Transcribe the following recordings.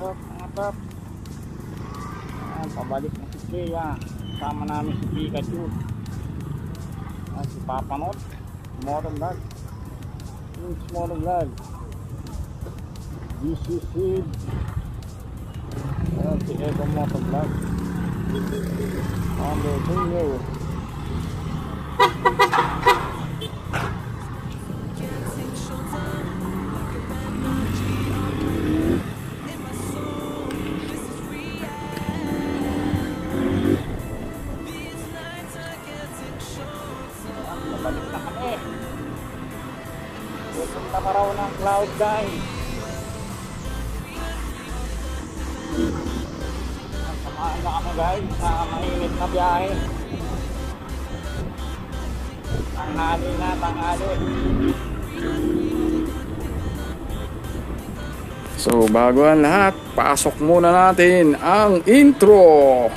up mga top? Ayan, pabalik na si Kea. Kasama namin si Pikachu. Ayan, si Papa Not. Motor Vlog. Yung Motor Vlog. GC Seed. Ayan, si Edo Motor Vlog. Under Bingo. Pabalik nine. Samahan na kami guys sa mainit na biyahe. Tanghali na, tanghali. So bago ang lahat, pasok muna natin ang intro.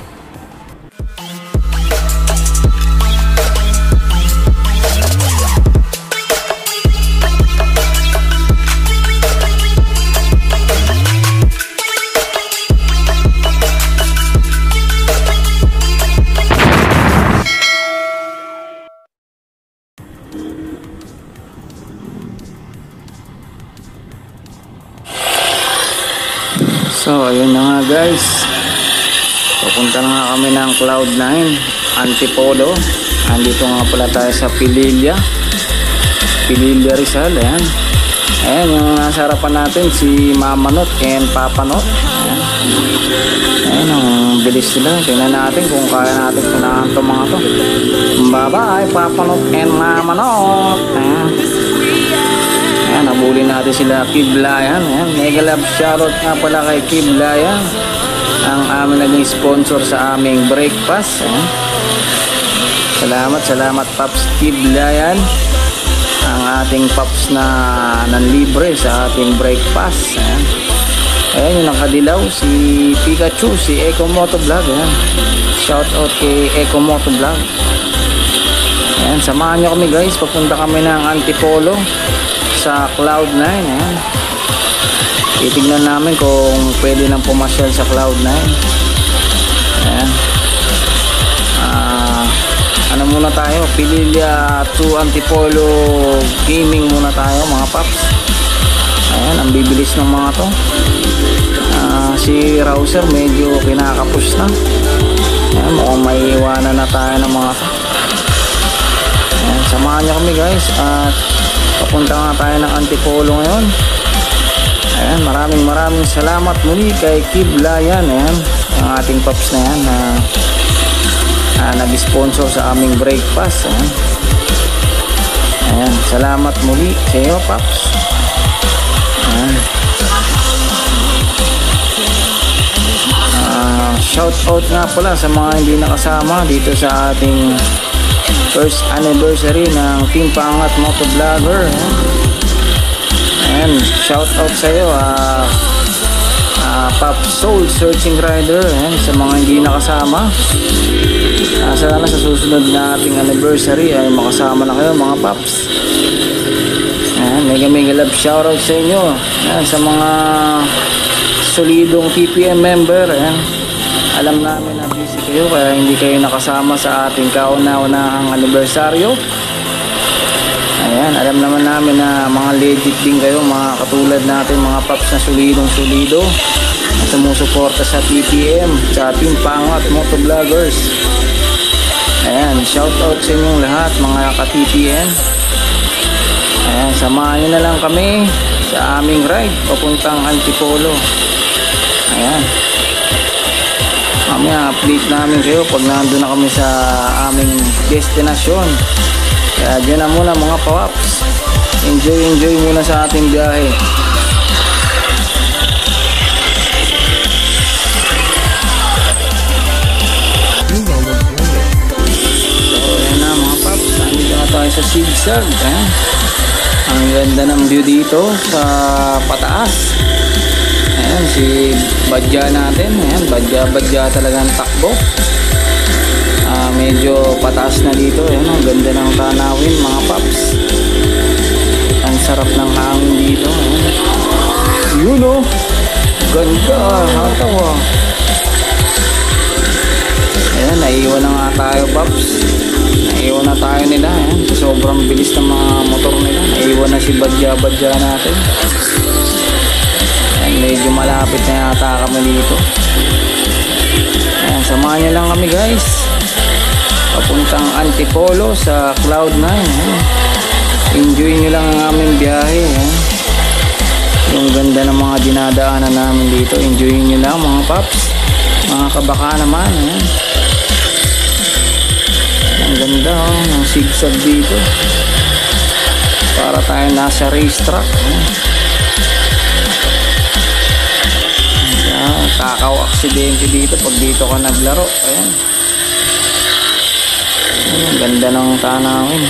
Pupunta na nga kami ng Cloud9, Antipolo. Andito nga pala tayo sa Pililla. Pililla Rizal, ayan. Ayan, yung nasa harapan natin si Mama Not and Papa Not. Ayan. Ayan, ang bilis nila. Tingnan natin kung kaya natin punahan itong mga to. Bye-bye, Papa Not and Mama Not. Ayan. Ayan, nabuli natin sila Kiblayan. Ayan, mega love shoutout nga pala kay Kiblayan. Ang aming naging sponsor sa aming breakfast. Ayan. Salamat, salamat Paps Kiblayan. Ang ating Paps na nanlibre sa ating breakfast. Ayan. Ayan yung nakadilaw, si Pikachu, si Eco Moto Vlog. Ayan. Shoutout kay Eco Moto Vlog. Ayan, samahan nyo kami guys. Papunta kami ng Antipolo sa Cloud9. Ayan. Titignan namin kung pwede nang pumasyal sa Cloud9. Ayan. Ah, ano muna tayo? Pililya to Antipolo Gaming muna tayo mga paps. Ayan, ang bibilis ng mga to. Ah, si Rouser medyo kinakapos na. Ayan, mukhang may iwanan na tayo ng mga to. Ayan, samahan nyo kami guys at papunta nga tayo ng Antipolo ngayon. Ayan, maraming maraming salamat muli kay Kiblayan. Ayan, ang ating paps na yan na ah, nag-sponsor sa aming breakfast. Ayan. Ayan, salamat muli sa iyo, paps. Ayan. Ah, shout out nga pala sa mga hindi nakasama dito sa ating first anniversary ng Team Pangat Moto Vlogger. Ayan, shout out sa iyo ah ah, Pop Soul Searching Rider ayan, sa mga hindi nakasama. Ah, sana sa susunod na ating anniversary ay makasama na kayo mga paps. Ayan, mega mega love shout out sa inyo. Ayan, sa mga solidong TPM member. Ayan. Alam namin na busy kayo kaya hindi kayo nakasama sa ating kauna-unahang anibersaryo. Ayan, alam naman namin na mga legit din kayo, mga katulad natin, mga paps na solidong solido na sumusuporta sa TPM, sa Team Pangat Motovloggers. Ayan, shout out sa inyong lahat mga ka-TPM. Ayan, samahan nyo na lang kami sa aming ride papuntang Antipolo. Ayan. Mamaya update namin kayo pag nandun na kami sa aming destinasyon. Kaya dyan na muna mga pawaps. Enjoy, enjoy muna sa ating biyahe. Tayo sa Sigsag. Ayan. Ang ganda ng view dito sa pataas. Ayan, si Badya natin. Ayan, Badya, Badya talagang takbo. Medyo pataas na dito. Ayan, ang ganda ng tanawin mga paps. Ang sarap ng hangin dito. Ayan. Yun oh. ganda. Hataw ah. Ayan, naiwan na nga tayo, Paps. Naiwan na tayo nila. Ayan, sa sobrang bilis ng mga motor nila. Naiwan na si Badya-Badya natin. Ayan, medyo malapit na yata kami dito. Ayan, samahan niyo lang kami, guys. Papuntang Antipolo sa Cloud9. Ayan. Enjoy nyo lang ang aming biyahe. Ayan. Yung ganda ng mga dinadaanan namin dito. Enjoy nyo lang mga paps. Mga kabaka naman. Ayan. Ang ganda oh, ng sigsag dito. Para tayo nasa racetrack. Ayan, Kakaw aksidente dito pag dito ka naglaro. Ayan. Ganda ng tanawin.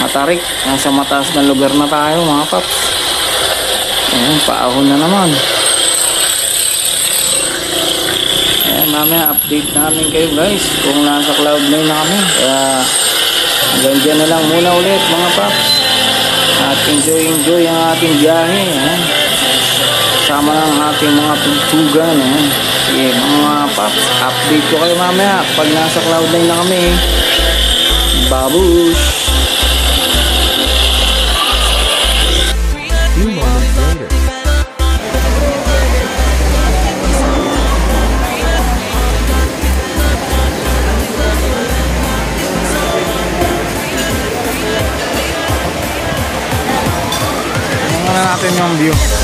Matarik. Nasa mataas na lugar na tayo mga paps. Ayan, paahon na naman. Ayan, mamaya update namin kayo guys kung nasa cloud 9 na kami. Kaya hanggang dyan na lang muna ulit mga paps. At enjoy enjoy ang ating biyahe. Ayan. Sama ng ating mga tugtugan. Ayan. Sige mga paps, update ko kayo mamaya pag nasa cloud 9 na kami. Babush! Few moments. Tingnan natin yung view.